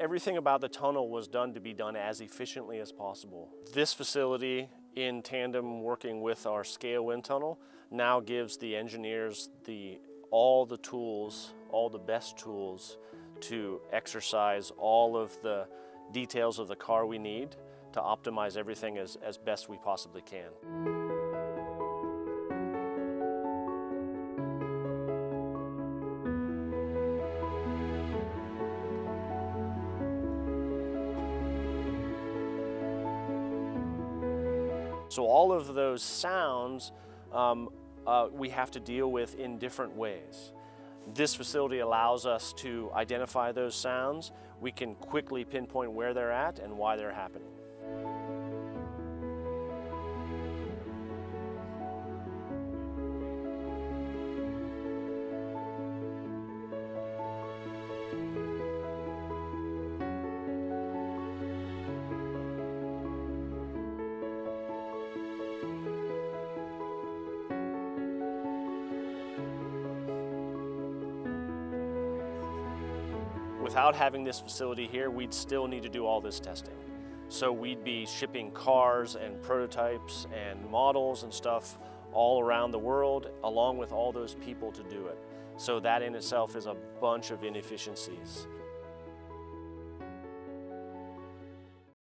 everything about the tunnel was done to be done as efficiently as possible. This facility, in tandem working with our scale wind tunnel, now gives the engineers the all the tools, all the best tools to exercise all of the details of the car we need to optimize everything as, as best we possibly can. So all of those sounds um, uh, we have to deal with in different ways. This facility allows us to identify those sounds. We can quickly pinpoint where they're at and why they're happening. Without having this facility here, we'd still need to do all this testing. So we'd be shipping cars and prototypes and models and stuff all around the world, along with all those people to do it. So that in itself is a bunch of inefficiencies.